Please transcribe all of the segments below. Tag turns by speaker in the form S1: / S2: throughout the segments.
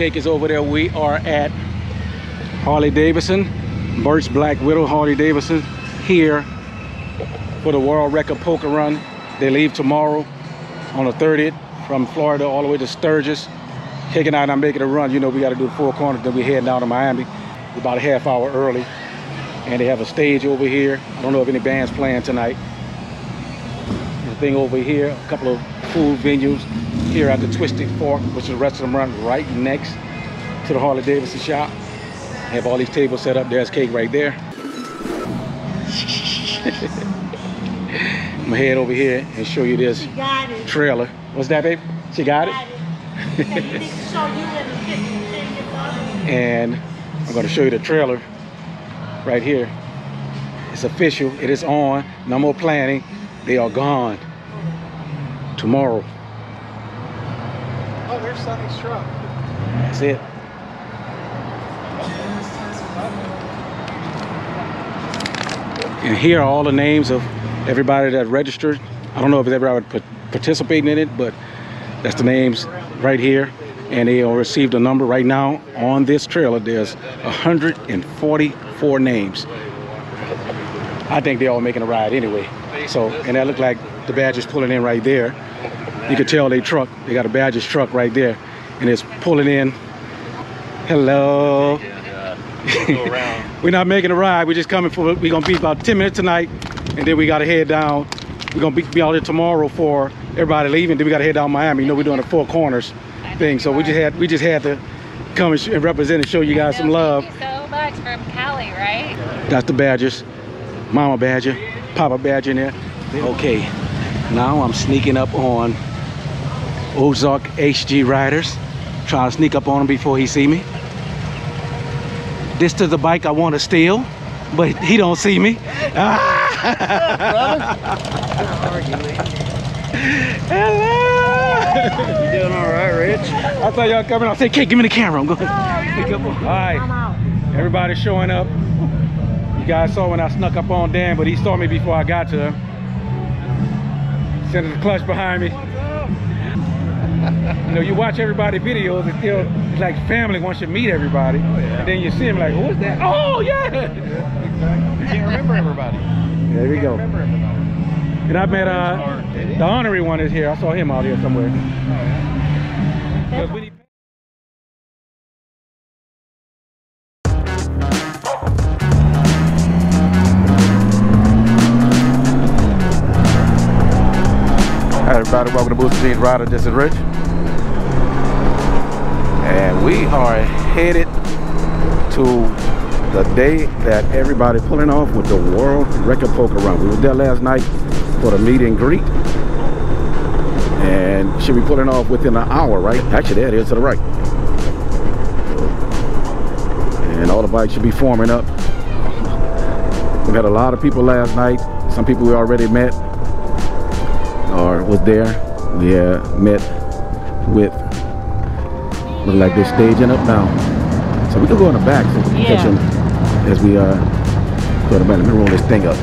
S1: Cake is over there. We are at Harley Davidson, Bert's Black Widow Harley Davidson here for the World Record Poker Run. They leave tomorrow on the 30th from Florida all the way to Sturgis. Cake and I are making a run. You know, we got to do four corners, then we heading down to Miami about a half hour early. And they have a stage over here. I don't know if any bands playing tonight. A thing over here, a couple of food venues here at the Twisted Fork, which the rest of them run right next to the Harley Davidson shop. Have all these tables set up. There's cake right there. I'm gonna head over here and show you this
S2: got
S1: trailer. What's that, babe? She got it?
S2: Okay, you need to show you in the picture. You can't get the
S1: and I'm going to show you the trailer right here. It's official. It is on. No more planning. They are gone tomorrow.
S3: Oh, there's Sonny's truck.
S1: That's it. And here are all the names of everybody that registered. I don't know if everybody pa- participating in it, but that's the names right here. And they all received a number right now on this trailer. There's 144 names. I think they're all making a ride anyway. So, and that looked like the badge is pulling in right there. You can tell they truck. They got a Badgers truck right there, and it's pulling in. Hello. We're not making a ride. We're just coming for. We're gonna be about 10 minutes tonight, and then we gotta head down. We're gonna be, be out here tomorrow for everybody leaving. Then we gotta head down Miami. You know we're doing the Four Corners thing, so we just had we just had to come and, and represent and show you guys some love.
S4: So much from Cali, right?
S1: That's the Badgers. Mama Badger, Papa Badger in there. Okay, now I'm sneaking up on Ozark HG Riders. Trying to sneak up on him before he see me. This is the bike I want to steal, but he don't see me. Hello.
S3: You doing all right, Rich?
S1: I thought y'all coming. I said, "Okay, give me the camera. I'm going." All right. Everybody's showing up. You guys saw when I snuck up on Dan, but he saw me before I got to him. Sinister Clutch behind me. You know, you watch everybody's videos, it's still it's like family once you meet everybody. And then you see them like, who's that? Oh, yeah!
S3: You can't remember everybody.
S1: There we go. And I met uh, the honorary one is here. I saw him out here somewhere.
S3: Oh,
S1: 'Cause everybody, welcome to Boots and Jeans Rider. This is Rich. And we are headed to the day that everybody pulling off with the World Record Poker Run. We were there last night for the meet and greet. And should be pulling off within an hour, right? Actually, there it is to the right. And all the bikes should be forming up. We had a lot of people last night. Some people we already met or was there. We uh, met with, look like they're staging up now. So we can go in the back so we can catch them as we uh, go to the back. Let me roll this thing up.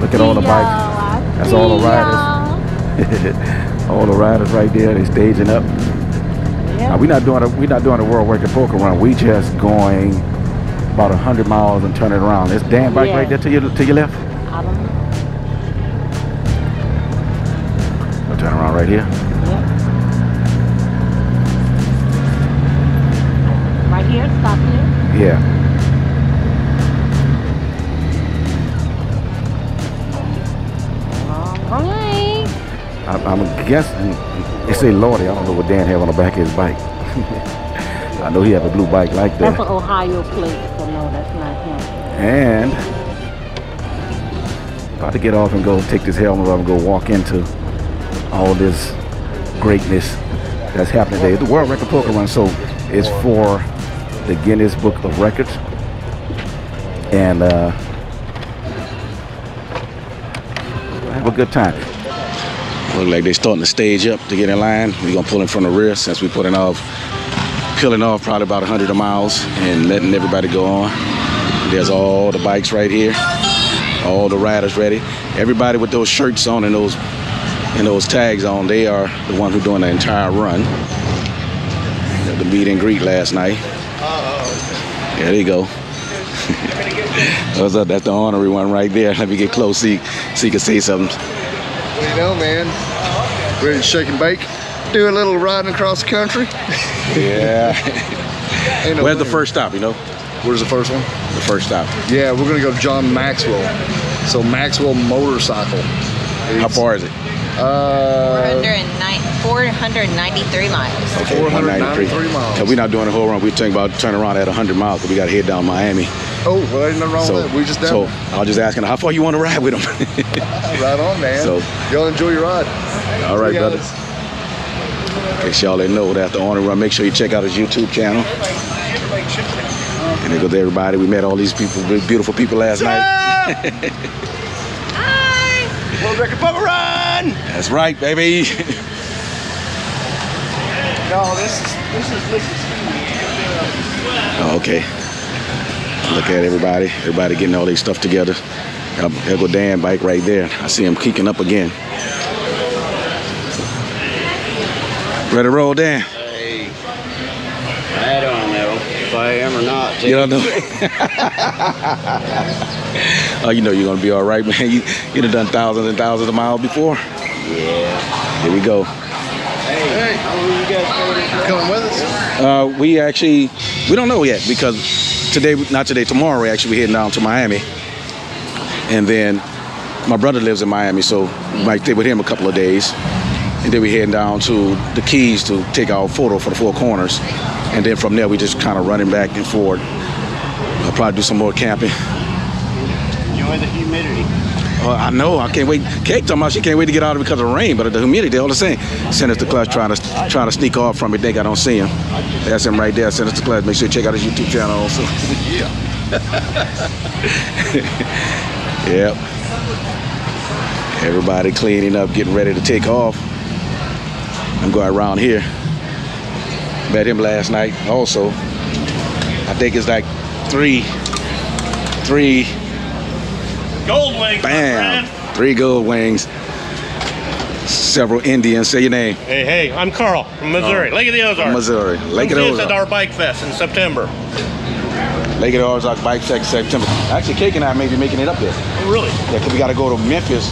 S1: Look at all the bikes. That's all the riders. all the riders right there. They staging up. Now, we're not doing a we're not doing a world record poker run. We just going about hundred miles and turning around. This damn bike
S2: Yeah.
S1: right there to your to your left.
S2: I don't know.
S1: I'll turn around right here.
S2: stop here?
S1: Yeah.
S2: All right.
S1: I, I'm guessing they say Lordy. I don't know what Dan have on the back of his bike. I know he have a blue bike like that.
S2: That's
S1: that.
S2: an Ohio plate, so no, that's not him.
S1: And about to get off and go take this helmet off and go walk into all this greatness that's happening today. The World Record Poker Run, so it's for the Guinness Book of Records. And uh, have a good time. Look like they're starting to stage up to get in line. We're gonna pull in from the rear since we're pulling off, peeling off probably about 100 miles and letting everybody go on. There's all the bikes right here, all the riders ready. Everybody with those shirts on and those and those tags on, they are the one who doing the entire run. The meet and greet last night. There they go. What's up? That's the honorary one right there. Let me get close so you, so you can see something.
S5: What do you know, man? Ready to shake and bake? Do a little riding across the country?
S1: Yeah.
S5: No
S1: Where's the first stop, you know?
S5: Where's the first one?
S1: The first stop.
S5: Yeah, we're gonna go to John Maxwell. So Maxwell Motorcycle.
S1: How far is it?
S5: Uh,
S4: 493 miles.
S1: Okay,
S5: 493 miles.
S1: Cause we're not doing the whole run. We're thinking about turning around at 100 miles because we got to head down Miami.
S5: oh, well, ain't nothing wrong
S1: So,
S5: with that. We just down.
S1: so I was just asking how far you want to ride with them.
S5: right on, man.
S1: So-
S5: y'all enjoy your ride.
S1: All right,
S5: See you
S1: brother.
S5: guys.
S1: In case y'all didn't know that the honor run, make sure you check out his YouTube channel. And it goes to everybody. We met all these people, beautiful people last night.
S3: World record poker run!
S1: That's right, baby.
S3: No, this is this is this is uh,
S1: Oh, okay. Look at everybody. Everybody getting all their stuff together. Got there go Dan bike right there. I see him kicking up again. Ready to roll, Dan?
S6: Hey, I don't know if I am or not.
S1: You don't know. oh, you know you're gonna be all right, man. You you done done thousands and thousands of miles before.
S6: Yeah.
S1: Here we go.
S6: Hey, how long you guys
S5: Coming with us?
S1: Uh, we actually we don't know yet because today, not today, tomorrow, we actually heading down to Miami, and then my brother lives in Miami, so we might stay with him a couple of days, and then we heading down to the Keys to take our photo for the Four Corners, and then from there we just kind of running back and forth. I'll probably do some more camping.
S6: Enjoy the humidity.
S1: Uh, I know. I can't wait. Kate talking about she can't wait to get out of it because of the rain, but the humidity, all the same. Sinister Clutch trying to trying to sneak off from me. Think I don't see him. That's him right there, Sinister Clutch. Make sure you check out his YouTube channel also.
S5: Yeah.
S1: Yep. Everybody cleaning up, getting ready to take off. I'm going around here. Met him last night also. I think it's like three, three
S3: gold wings,
S1: Bam! Three gold wings. Several Indians. Say your name.
S3: Hey, hey, I'm Carl from Missouri. Uh, Lake of the Ozarks.
S1: Missouri. Lake of the
S3: us at
S1: Ozarks.
S3: our bike fest in September.
S1: Lake of the Ozarks Bike Fest September. Actually, Cake and I may be making it up there.
S3: Oh, really?
S1: Yeah, 'cause we got to go to Memphis,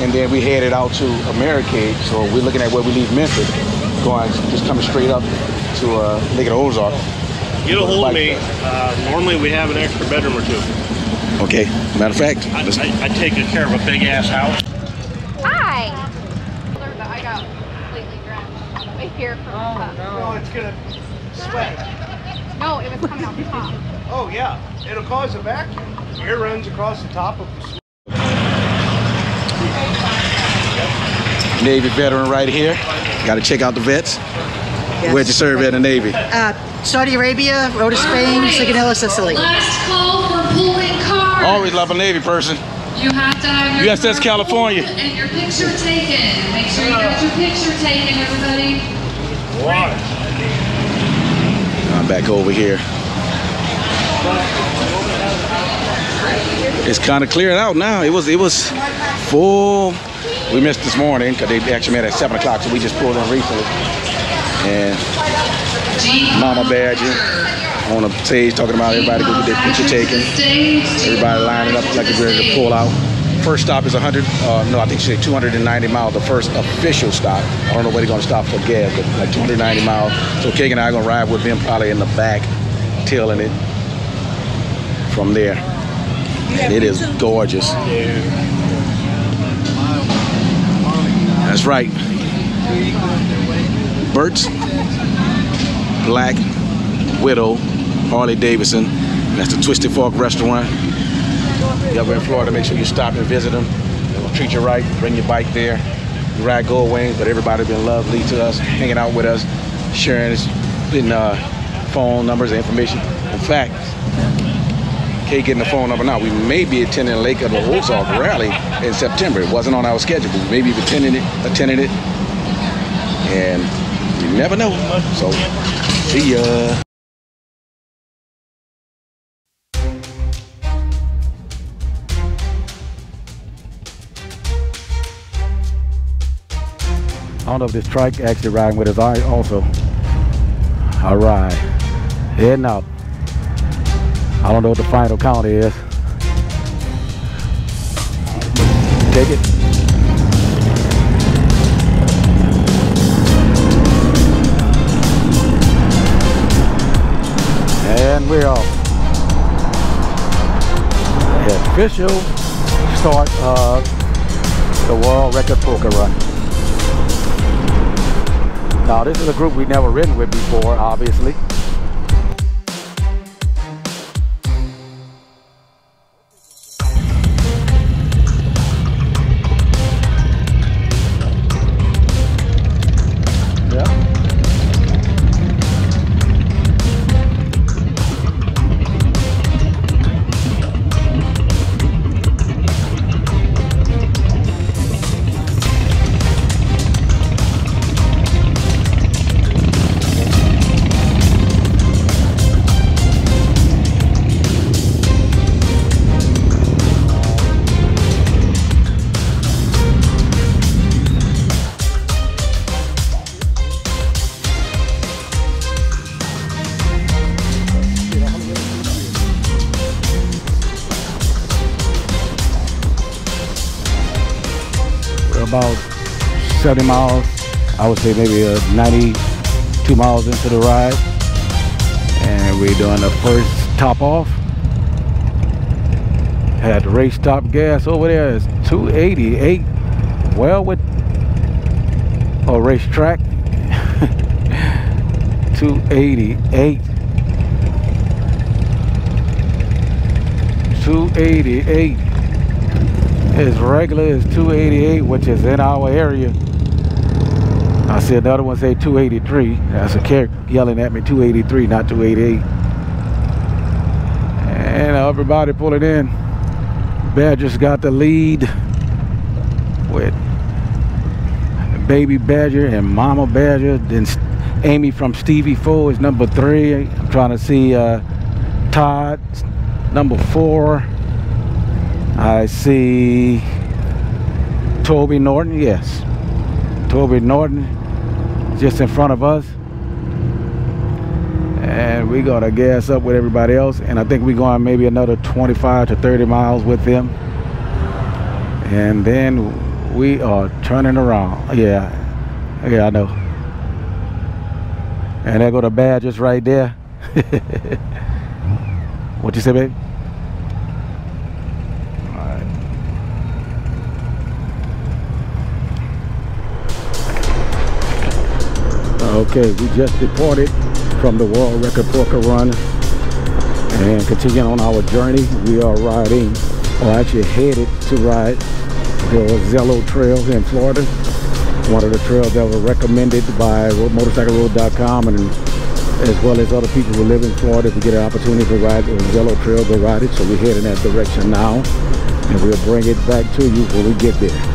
S1: and then we headed out to Americade. So we're looking at where we leave Memphis, going just coming straight up to uh, Lake of the Ozarks.
S3: Get a hold
S1: Bike
S3: of me. Uh, normally we have an extra bedroom or two.
S1: Okay. Matter of fact,
S3: I, I, I take good care of a big ass house.
S4: Hi.
S7: I got completely drenched on the way here from the cup.
S3: No, it's gonna sweat.
S7: No, it was coming out the top.
S3: Oh yeah, it'll cause a vacuum. Air runs across the top of the
S1: Navy veteran right here. Got to check out the vets. Where'd you serve in the Navy?
S8: Uh, Saudi Arabia, Rota, Spain, Sigonella, Sicily.
S9: Last call for pulling cars.
S1: Always love a Navy person.
S9: You have to have your
S1: USS California.
S9: And your picture taken. Make sure you got your picture taken, everybody.
S1: I'm back over here. It's kind of cleared out now. It was it was full. We missed this morning because they actually met at seven o'clock, so we just pulled in recently. And Mama Badger on the stage talking about everybody go get their picture taken. Everybody lining up like they're ready to pull out. First stop is 100, uh, no, I think she said 290 miles, the first official stop. I don't know where they're gonna stop for gas, but like 290 miles. So Kate and I are gonna ride with them probably in the back tailing it from there. And it is gorgeous. That's right. Bert's Black Widow Harley Davidson. That's the Twisted Fork restaurant. If you're ever in Florida, make sure you stop and visit them. They'll treat you right, bring your bike there. Ride Gold Wings, but everybody been lovely to us, hanging out with us, sharing us, putting uh, phone numbers and information. In fact, Kay getting the phone number now. We may be attending Lake of the Ozark rally in September. It wasn't on our schedule, but we may be attending it, attending it, and you never know. So, see ya. I don't know if this trike actually riding with us I also. All right, heading out. I don't know what the final count is. Take it. And we're off. The official start of the World Record Poker Run. Now this is a group we've never ridden with before, obviously. About 70 miles, I would say maybe uh, 92 miles into the ride. And we're doing the first top off. Had the race top gas over there is 288. Well with a RaceTrac. 288. 288 is regular is 288 which is in our area. I said the other one say 283 that's a car yelling at me 283 not 288 and everybody pulling in. Badger's got the lead with baby Badger and mama Badger. Then Amy from Stevie Four is number three. I'm trying to see uh, Todd number four I see Toby Norton, yes. Toby Norton just in front of us. And we gonna gas up with everybody else. And I think we're going maybe another 25 to 30 miles with them. And then we are turning around. Yeah, yeah, I know. And there go the badges right there. what you say, baby? Okay, we just departed from the World Record Poker Run and continuing on our journey. We are riding, or actually headed to ride the Zello Trail in Florida. One of the trails that was recommended by motorcycleroad.com and as well as other people who live in Florida. We get an opportunity to ride the Zello Trail, go ride it. So we're heading that direction now and we'll bring it back to you when we get there.